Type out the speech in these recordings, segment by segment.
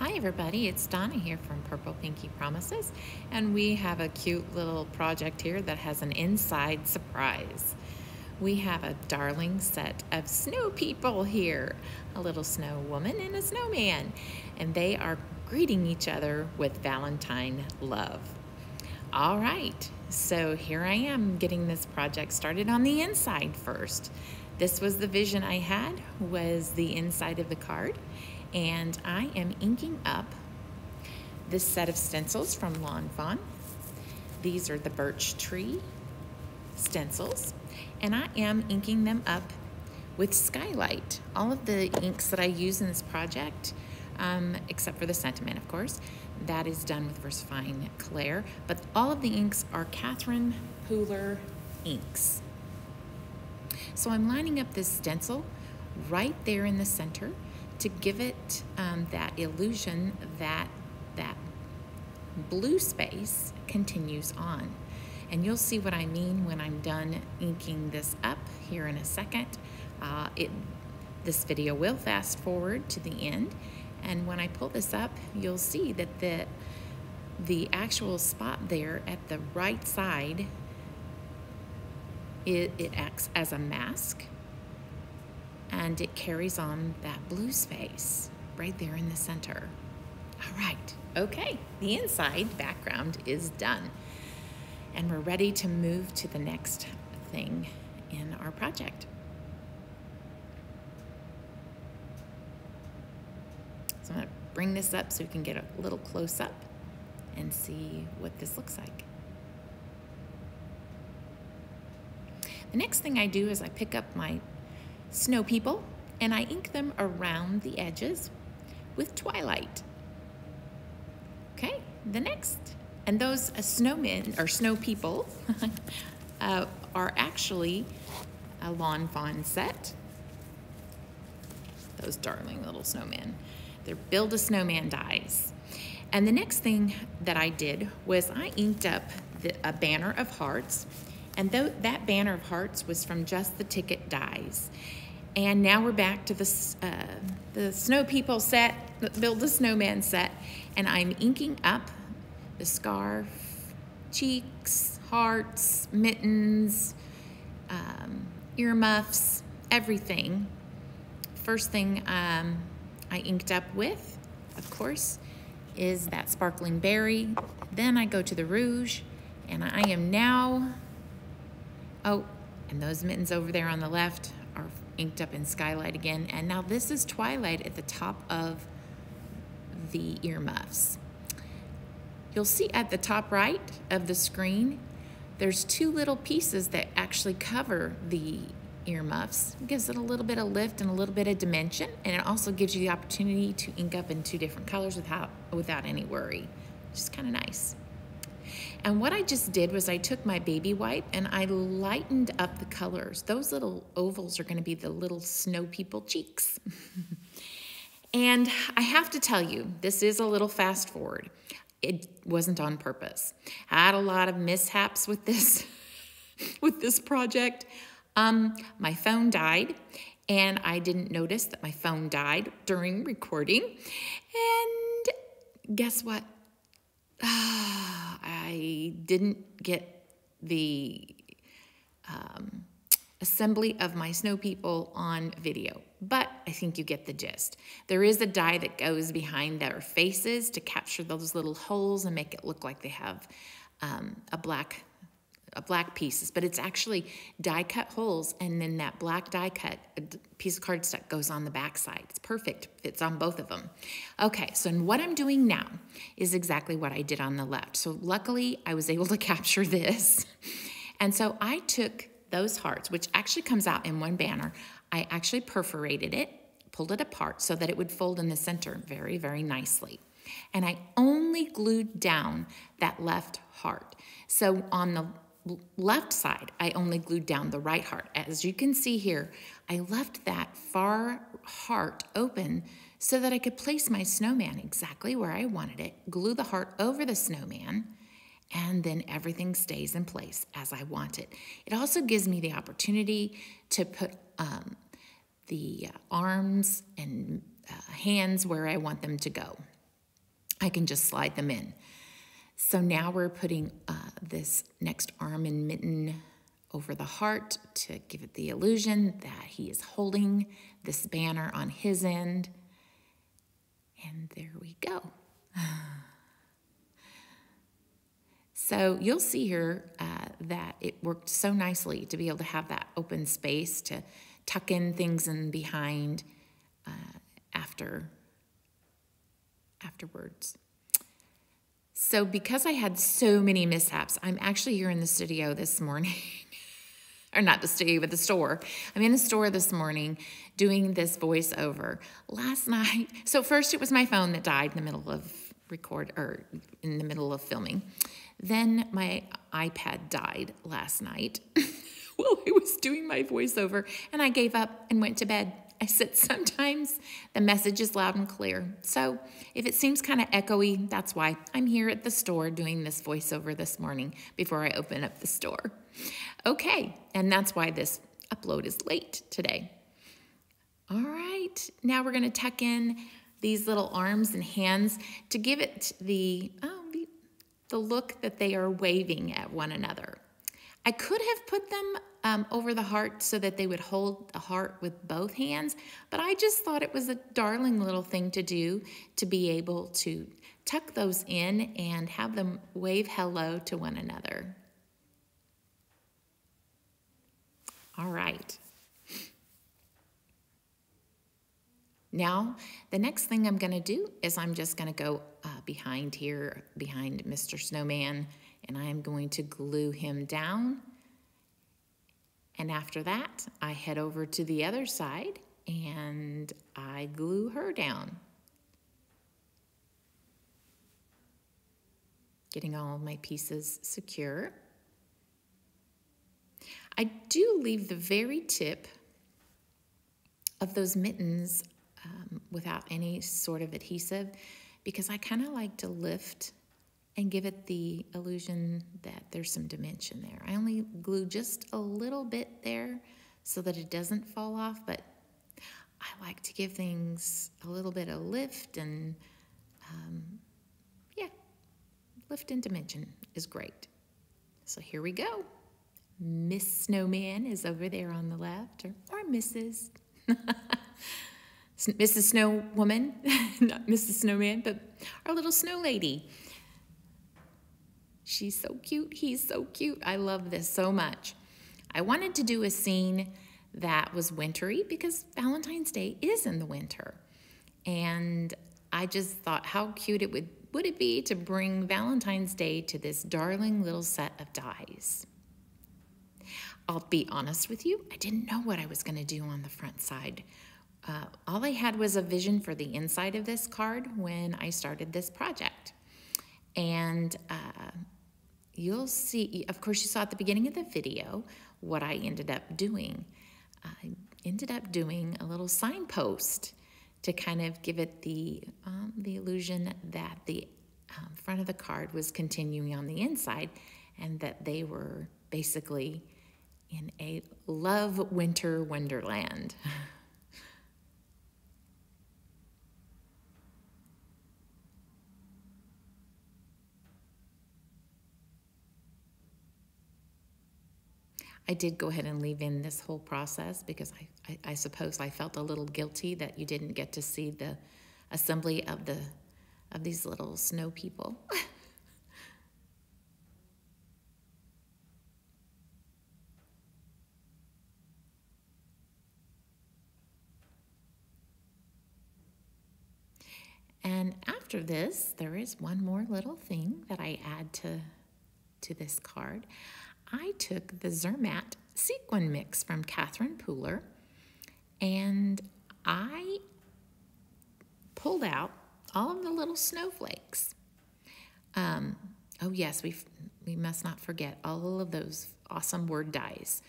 Hi everybody, it's Donna here from Purple Pinky Promises and we have a cute little project here that has an inside surprise. We have a darling set of snow people here, a little snow woman and a snowman, and they are greeting each other with Valentine love. All right, so here I am getting this project started on the inside first. This was the vision I had was the inside of the card and I am inking up this set of stencils from Lawn Fawn. These are the birch tree stencils, and I am inking them up with Skylight. All of the inks that I use in this project, um, except for the sentiment, of course, that is done with VersaFine Clair, but all of the inks are Catherine Pooler inks. So I'm lining up this stencil right there in the center to give it um, that illusion that that blue space continues on. And you'll see what I mean when I'm done inking this up here in a second. Uh, it, this video will fast forward to the end. And when I pull this up, you'll see that the, the actual spot there at the right side, it, it acts as a mask and it carries on that blue space right there in the center. All right, okay, the inside background is done. And we're ready to move to the next thing in our project. So I'm gonna bring this up so we can get a little close up and see what this looks like. The next thing I do is I pick up my snow people, and I ink them around the edges with Twilight. Okay, the next, and those uh, snowmen, or snow people, uh, are actually a Lawn Fawn set. Those darling little snowmen. They're Build a Snowman dies. And the next thing that I did was I inked up the, a banner of hearts and th that banner of hearts was from Just the Ticket Dies. And now we're back to the, uh, the Snow People set, Build the Snowman set. And I'm inking up the scarf, cheeks, hearts, mittens, um, earmuffs, everything. First thing um, I inked up with, of course, is that sparkling berry. Then I go to the rouge, and I am now Oh, and those mittens over there on the left inked up in Skylight again. And now this is Twilight at the top of the earmuffs. You'll see at the top right of the screen, there's two little pieces that actually cover the earmuffs. It gives it a little bit of lift and a little bit of dimension, and it also gives you the opportunity to ink up in two different colors without, without any worry, which is kind of nice. And what I just did was I took my baby wipe and I lightened up the colors. Those little ovals are gonna be the little snow people cheeks. and I have to tell you, this is a little fast forward. It wasn't on purpose. I had a lot of mishaps with this, with this project. Um, my phone died and I didn't notice that my phone died during recording. And guess what? I didn't get the um, assembly of my snow people on video, but I think you get the gist. There is a die that goes behind their faces to capture those little holes and make it look like they have um, a black black pieces, but it's actually die cut holes, and then that black die cut piece of cardstock goes on the back side. It's perfect, fits on both of them. Okay, so and what I'm doing now is exactly what I did on the left. So luckily, I was able to capture this. And so I took those hearts, which actually comes out in one banner, I actually perforated it, pulled it apart so that it would fold in the center very, very nicely. And I only glued down that left heart. So on the left side, I only glued down the right heart. As you can see here, I left that far heart open so that I could place my snowman exactly where I wanted it, glue the heart over the snowman, and then everything stays in place as I want it. It also gives me the opportunity to put um, the arms and uh, hands where I want them to go. I can just slide them in. So now we're putting uh, this next arm and mitten over the heart to give it the illusion that he is holding this banner on his end. And there we go. So you'll see here uh, that it worked so nicely to be able to have that open space to tuck in things in behind uh, after afterwards. So because I had so many mishaps, I'm actually here in the studio this morning. or not the studio, but the store. I'm in the store this morning doing this voiceover. Last night, so first it was my phone that died in the middle of record or in the middle of filming. Then my iPad died last night while I was doing my voiceover, and I gave up and went to bed. I said sometimes the message is loud and clear. So if it seems kind of echoey, that's why I'm here at the store doing this voiceover this morning before I open up the store. Okay, and that's why this upload is late today. All right, now we're gonna tuck in these little arms and hands to give it the, oh, the, the look that they are waving at one another. I could have put them um, over the heart so that they would hold the heart with both hands, but I just thought it was a darling little thing to do to be able to tuck those in and have them wave hello to one another. All right. Now, the next thing I'm going to do is I'm just going to go uh, behind here, behind Mr. Snowman, and I am going to glue him down. And after that, I head over to the other side and I glue her down. Getting all my pieces secure. I do leave the very tip of those mittens um, without any sort of adhesive because I kind of like to lift and give it the illusion that there's some dimension there. I only glue just a little bit there so that it doesn't fall off, but I like to give things a little bit of lift and um, yeah, lift and dimension is great. So here we go. Miss Snowman is over there on the left, or, or Mrs. Mrs. Snow Woman, not Mrs. Snowman, but our little snow lady. She's so cute. He's so cute. I love this so much. I wanted to do a scene that was wintry because Valentine's Day is in the winter. And I just thought how cute it would would it be to bring Valentine's Day to this darling little set of dies. I'll be honest with you, I didn't know what I was going to do on the front side uh, all I had was a vision for the inside of this card when I started this project. And uh, you'll see, of course, you saw at the beginning of the video what I ended up doing. I ended up doing a little signpost to kind of give it the, um, the illusion that the um, front of the card was continuing on the inside and that they were basically in a love winter wonderland. I did go ahead and leave in this whole process because I, I, I, suppose I felt a little guilty that you didn't get to see the assembly of the of these little snow people. and after this, there is one more little thing that I add to to this card. I took the Zermatt sequin mix from Catherine Pooler and I pulled out all of the little snowflakes. Um, oh yes, we we must not forget all of those awesome word dies.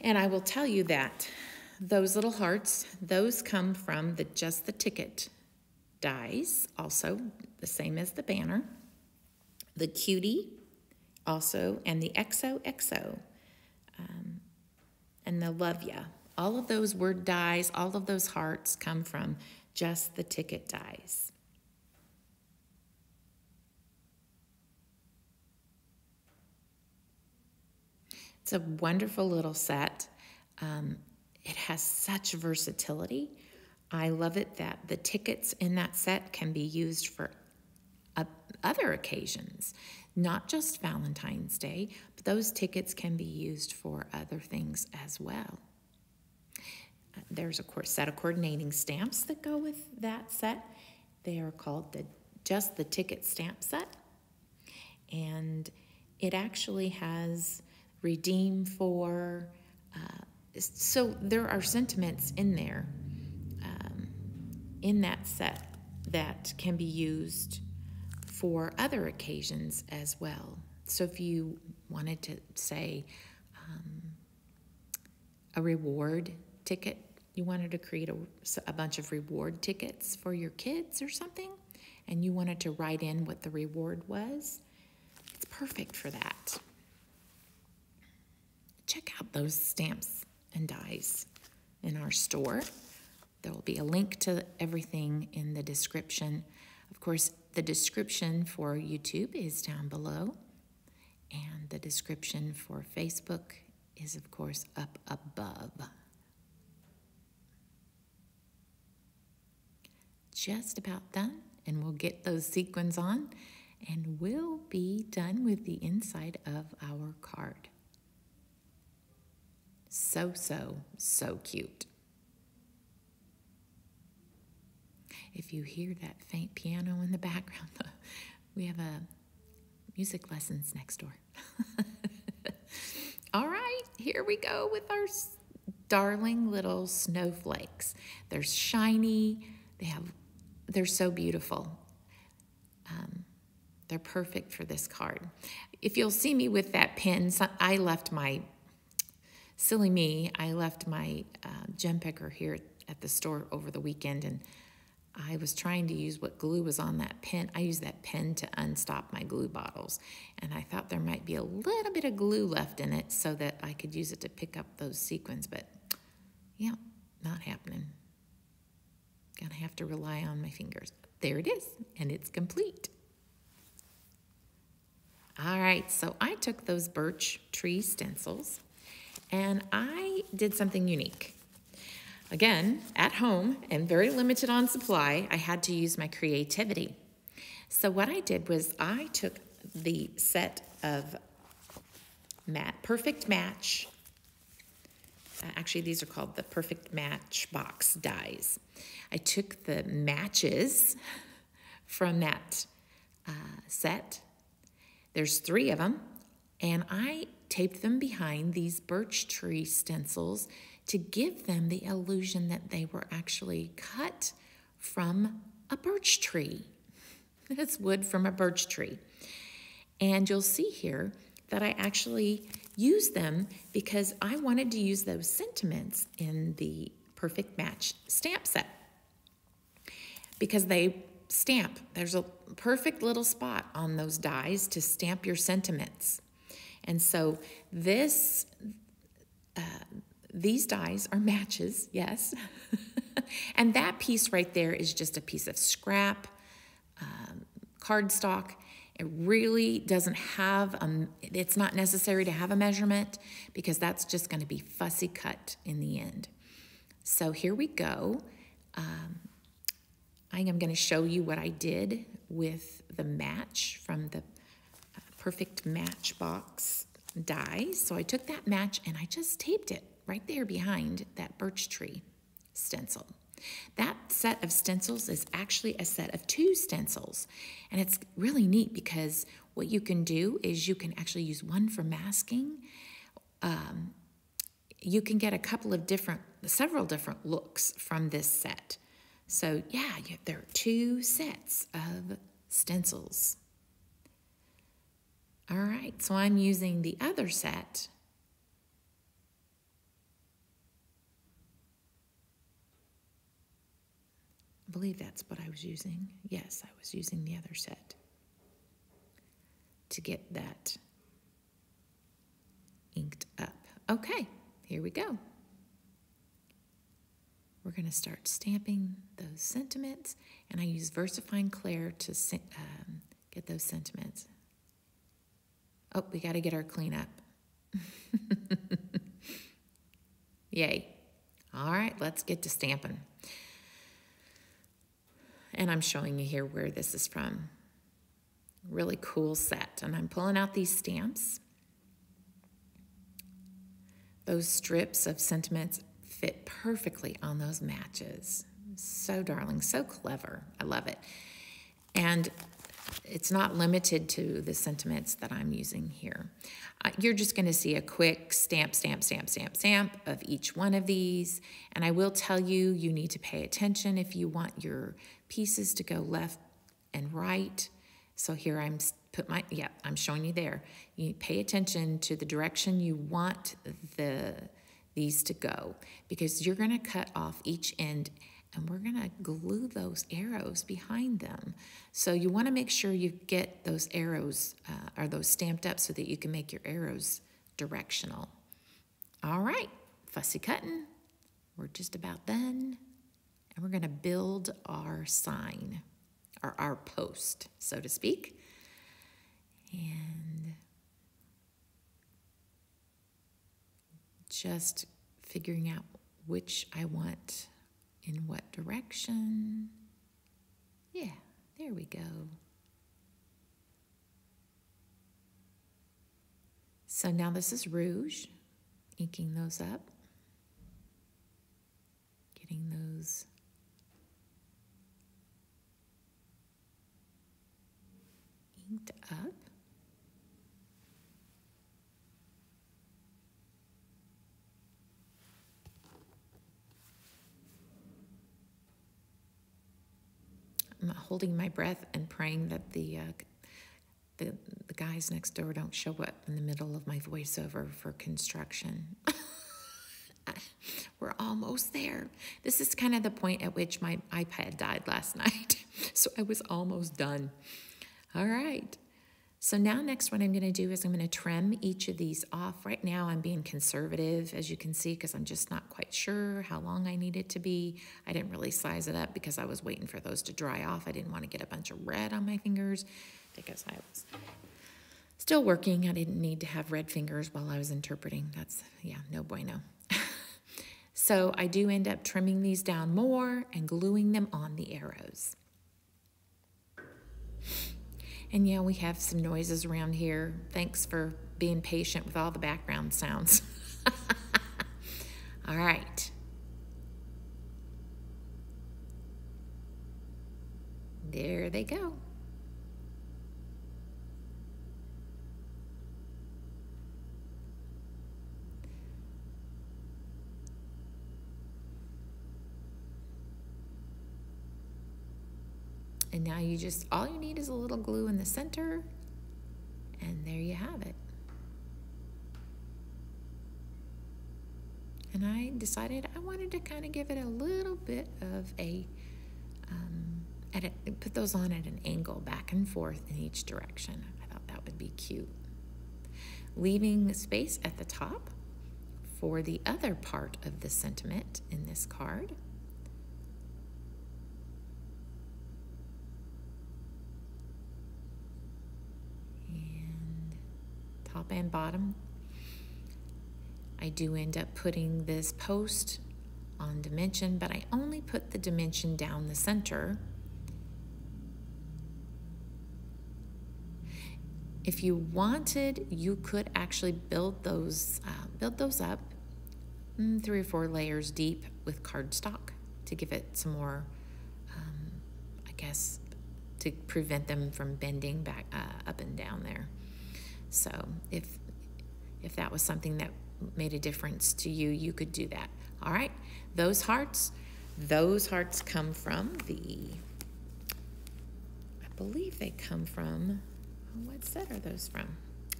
And I will tell you that those little hearts, those come from the just the ticket dies, also the same as the banner. The cutie also, and the XOXO, um, and the love ya. All of those word dies, all of those hearts come from just the ticket dies. It's a wonderful little set. Um, it has such versatility. I love it that the tickets in that set can be used for uh, other occasions not just Valentine's Day, but those tickets can be used for other things as well. Uh, there's a set of coordinating stamps that go with that set. They are called the just the ticket stamp set. And it actually has redeem for, uh, so there are sentiments in there um, in that set that can be used for other occasions as well. So if you wanted to say um, a reward ticket, you wanted to create a, a bunch of reward tickets for your kids or something, and you wanted to write in what the reward was, it's perfect for that. Check out those stamps and dies in our store. There will be a link to everything in the description. Of course, the description for YouTube is down below, and the description for Facebook is, of course, up above. Just about done, and we'll get those sequins on, and we'll be done with the inside of our card. So, so, so cute. If you hear that faint piano in the background, we have a music lessons next door. All right, here we go with our darling little snowflakes. They're shiny. They have, they're so beautiful. Um, they're perfect for this card. If you'll see me with that pen, I left my silly me, I left my uh, gem picker here at the store over the weekend and I was trying to use what glue was on that pen. I used that pen to unstop my glue bottles. And I thought there might be a little bit of glue left in it so that I could use it to pick up those sequins. But yeah, not happening. Gonna have to rely on my fingers. There it is, and it's complete. All right, so I took those birch tree stencils and I did something unique. Again, at home and very limited on supply, I had to use my creativity. So what I did was I took the set of mat, perfect match. Uh, actually, these are called the perfect match box dies. I took the matches from that uh, set. There's three of them, and I taped them behind these birch tree stencils to give them the illusion that they were actually cut from a birch tree. It's wood from a birch tree. And you'll see here that I actually used them because I wanted to use those sentiments in the Perfect Match stamp set. Because they stamp, there's a perfect little spot on those dies to stamp your sentiments. And so this, uh, these dies are matches, yes. and that piece right there is just a piece of scrap um, cardstock. It really doesn't have, a, it's not necessary to have a measurement because that's just going to be fussy cut in the end. So here we go. Um, I am going to show you what I did with the match from the perfect matchbox die. So I took that match and I just taped it right there behind that birch tree stencil. That set of stencils is actually a set of two stencils. And it's really neat because what you can do is you can actually use one for masking. Um, you can get a couple of different, several different looks from this set. So yeah, there are two sets of stencils. All right, so I'm using the other set. I believe that's what I was using. Yes, I was using the other set to get that inked up. Okay, here we go. We're going to start stamping those sentiments, and I use VersaFine Clair to um, get those sentiments. Oh, we got to get our cleanup. Yay. All right, let's get to stamping. And I'm showing you here where this is from. Really cool set. And I'm pulling out these stamps. Those strips of sentiments fit perfectly on those matches. So darling, so clever. I love it. And it's not limited to the sentiments that I'm using here. Uh, you're just going to see a quick stamp, stamp, stamp, stamp, stamp of each one of these. And I will tell you, you need to pay attention if you want your pieces to go left and right. So here I'm put my, yeah, I'm showing you there. You pay attention to the direction you want the these to go because you're going to cut off each end and we're going to glue those arrows behind them. So you want to make sure you get those arrows uh, or those stamped up so that you can make your arrows directional. All right, fussy cutting. We're just about done. And we're going to build our sign or our post, so to speak. And just figuring out which I want in what direction. Yeah, there we go. So now this is rouge, inking those up, getting those inked up. I'm holding my breath and praying that the, uh, the, the guys next door don't show up in the middle of my voiceover for construction. We're almost there. This is kind of the point at which my iPad died last night. so I was almost done. All right. So now next what I'm going to do is I'm going to trim each of these off. Right now I'm being conservative as you can see because I'm just not quite sure how long I need it to be. I didn't really size it up because I was waiting for those to dry off. I didn't want to get a bunch of red on my fingers because I was still working. I didn't need to have red fingers while I was interpreting. That's, yeah, no bueno. so I do end up trimming these down more and gluing them on the arrows. And yeah, we have some noises around here. Thanks for being patient with all the background sounds. all right. There they go. And now you just, all you need is a little glue in the center, and there you have it. And I decided I wanted to kind of give it a little bit of a, um, put those on at an angle back and forth in each direction. I thought that would be cute. Leaving space at the top for the other part of the sentiment in this card. Top and bottom. I do end up putting this post on dimension, but I only put the dimension down the center. If you wanted, you could actually build those, uh, build those up mm, three or four layers deep with cardstock to give it some more, um, I guess, to prevent them from bending back uh, up and down there. So if if that was something that made a difference to you, you could do that. All right, those hearts, those hearts come from the, I believe they come from, what set are those from?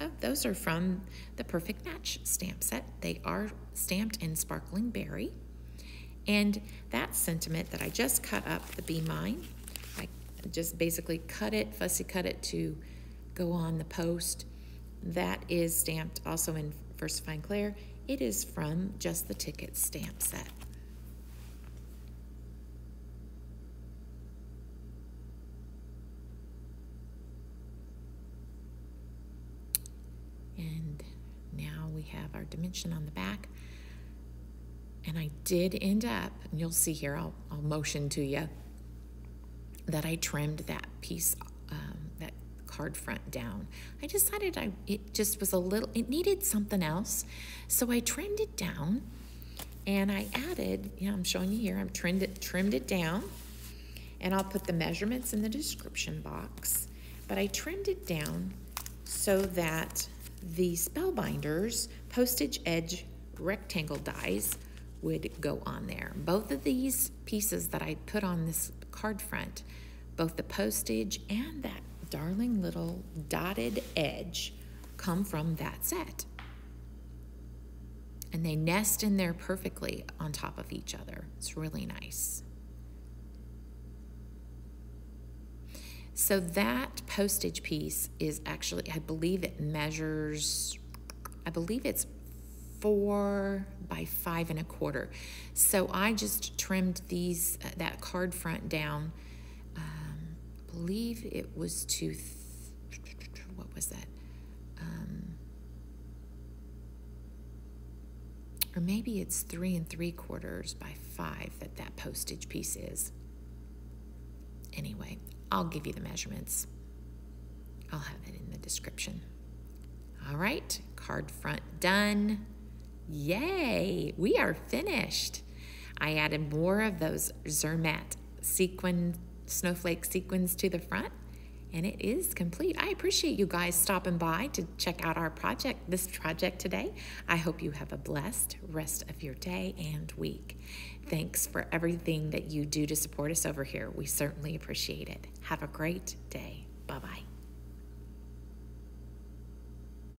Oh, those are from the Perfect Match stamp set. They are stamped in Sparkling Berry. And that sentiment that I just cut up, the Be Mine, I just basically cut it, fussy cut it to go on the post that is stamped also in VersaFine Clair. It is from Just the Ticket stamp set. And now we have our dimension on the back. And I did end up, and you'll see here, I'll, I'll motion to you, that I trimmed that piece, card front down. I decided I it just was a little, it needed something else. So I trimmed it down and I added, yeah, I'm showing you here, I've trimmed it, trimmed it down and I'll put the measurements in the description box. But I trimmed it down so that the Spellbinders postage edge rectangle dies would go on there. Both of these pieces that I put on this card front, both the postage and that darling little dotted edge come from that set. And they nest in there perfectly on top of each other. It's really nice. So that postage piece is actually, I believe it measures, I believe it's four by five and a quarter. So I just trimmed these uh, that card front down. Believe it was to th- what was that? Um, or maybe it's three and three quarters by five that that postage piece is. Anyway, I'll give you the measurements. I'll have it in the description. All right, card front done. Yay, we are finished. I added more of those Zermatt sequin, snowflake sequins to the front and it is complete. I appreciate you guys stopping by to check out our project, this project today. I hope you have a blessed rest of your day and week. Thanks for everything that you do to support us over here. We certainly appreciate it. Have a great day. Bye bye.